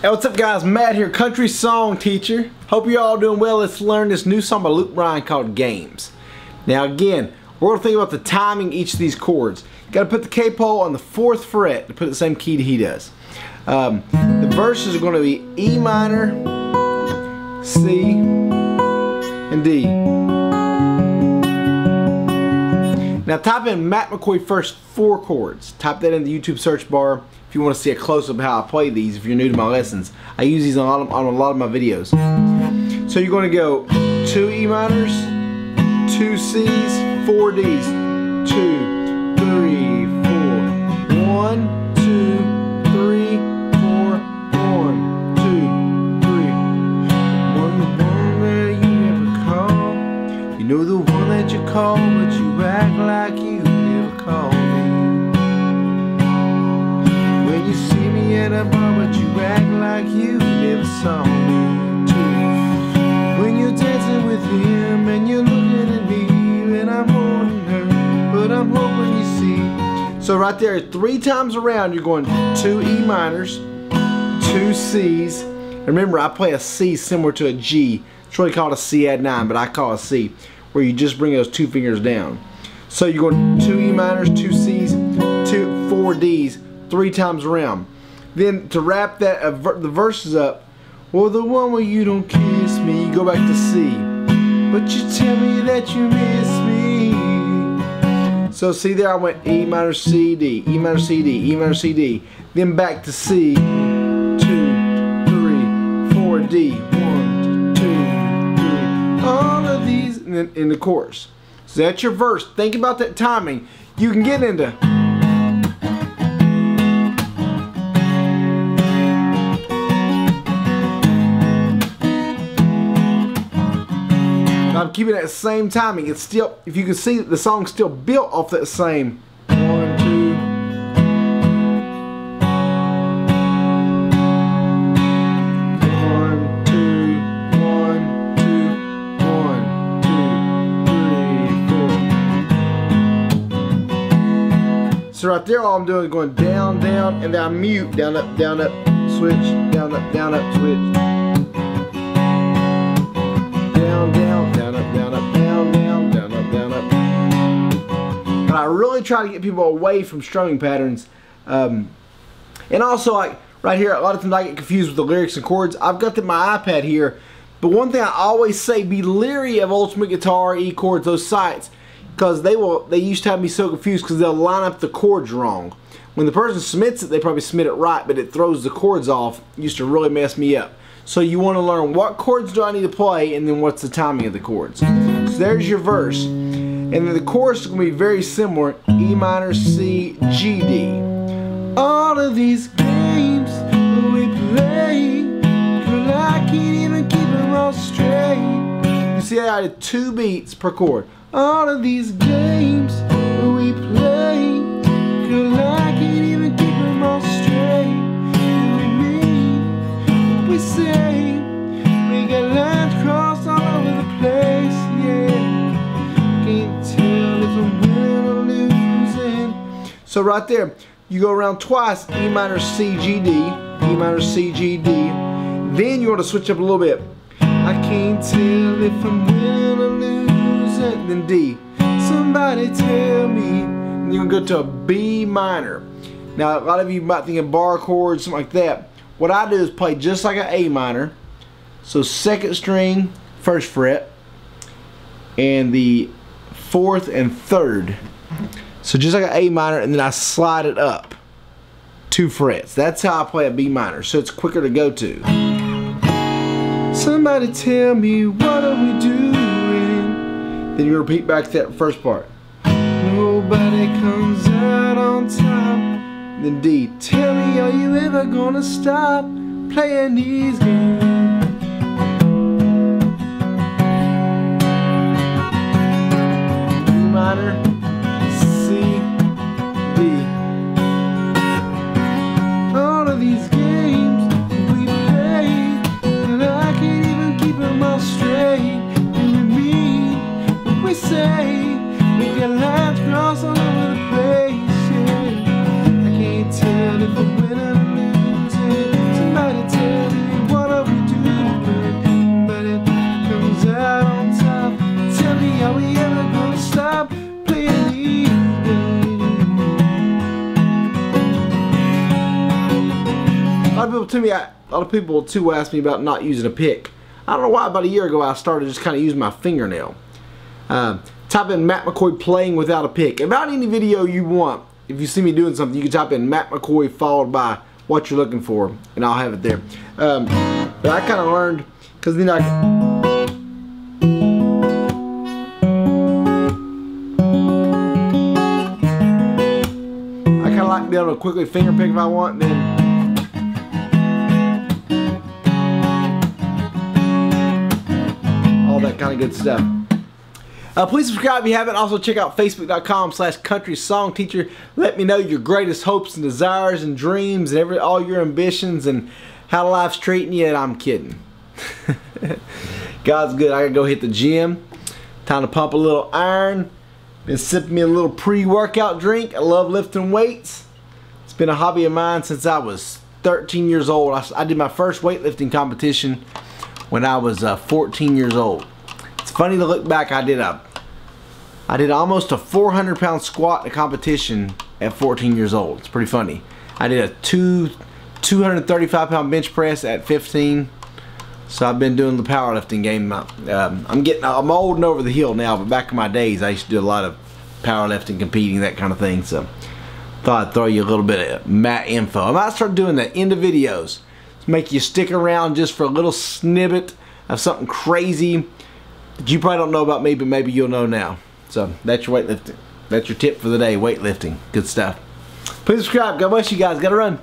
Hey, what's up guys? Matt here, country song teacher. Hope you're all doing well. Let's learn this new song by Luke Bryan called Games. Now again, we're to think about the timing each of these chords. You got to put the capo on the fourth fret to put the same key that he does. Um, the verses are going to be E minor, C, and D. Now type in Matt McCoy first four chords. Type that in the YouTube search bar if you want to see a close-up of how I play these if you're new to my lessons. I use these on a lot of, on a lot of my videos. So you're going to go two E minors, two C's, four D's, two, that you call, but you act like you never call me. When you see me at a bar, but you act like you never saw me. When you're dancing with him and you're looking at me, and I'm holding her, but I'm hoping you see. So right there, three times around, you're going two E minors, two C's. Remember, I play a C similar to a G. It's really called a C add nine, but I call it a C, where you just bring those two fingers down. So you're going two E minors, two C's, two four D's, three times around. Then to wrap that uh, the verses up, well, the one where you don't kiss me, you go back to C, but you tell me that you miss me. So see there, I went E minor C D, E minor C D, E minor C D, then back to C, two, three, four D, one, two, three, all of these, then in the chorus. So that's your verse. Think about that timing. You can get into. I'm keeping that same timing. It's still, if you can see, the song's still built off that same So right there, all I'm doing is going down, down, and then I mute, down, up, down, up, switch, down, up, down, up, switch. Down, down, down, up, down, up, down, down, down, up, down, up. But I really try to get people away from strumming patterns. Um, and also, like, right here, a lot of times I get confused with the lyrics and chords. I've got the, my iPad here. But one thing I always say, be leery of Ultimate Guitar, E-Chords, those sites. Because they will, they used to have me so confused because they'll line up the chords wrong. When the person submits it, they probably submit it right, but it throws the chords off. It used to really mess me up. So you want to learn what chords do I need to play and then what's the timing of the chords. So there's your verse. And then the chorus is going to be very similar. E minor, C, G, D. All of these games we play see I added two beats per chord. All of these games we play Girl, I can't even keep them all straight We mean what we say We got lines crossed all over the place, yeah Can't tell if I'm winning or losing So right there, you go around twice, E minor, C, G, D, E minor, C, G, D. Then you want to switch up a little bit. I can't tell if I'm winning or losing. Then D. Somebody tell me. And going to go to a B minor. Now, a lot of you might think of bar chords, something like that. What I do is play just like an A minor. So second string, first fret, and the fourth and third. So just like an A minor, and then I slide it up two frets. That's how I play a B minor, so it's quicker to go to. Somebody tell me what are we doing? Then you repeat back that first part. Nobody comes out on top. Then D. Tell me, are you ever gonna stop playing these games? Lot of people to me, a lot of people too ask me about not using a pick. I don't know why. About a year ago, I started just kind of using my fingernail. Uh, type in Matt McCoy playing without a pick. About any video you want, if you see me doing something, you can type in Matt McCoy followed by what you're looking for, and I'll have it there. Um, but I kind of learned because then I. I kinda like to be able to quickly finger pick if I want, then kind of good stuff. Uh, please subscribe if you haven't. Also check out facebook.com slash country song teacher. Let me know your greatest hopes and desires and dreams and every all your ambitions and how life's treating you. And I'm kidding. God's good. I gotta go hit the gym. Time to pump a little iron. Been sipping me a little pre-workout drink. I love lifting weights It's been a hobby of mine since I was 13 years old. I, I did my first weightlifting competition when I was uh, 14 years old. Funny to look back. I did a, I did almost a 400 pound squat in a competition at 14 years old. It's pretty funny. I did a two, 235 pound bench press at 15. So I've been doing the powerlifting game. Um, I'm getting, I'm old and over the hill now, but back in my days, I used to do a lot of powerlifting, competing, that kind of thing. So thought I'd throw you a little bit of Matt info. I might start doing that in the videos. Make you stick around just for a little snippet of something crazy you probably don't know about me, but maybe you'll know now. So that's your weightlifting. That's your tip for the day, weightlifting. Good stuff. Please subscribe. God bless you guys. Gotta run.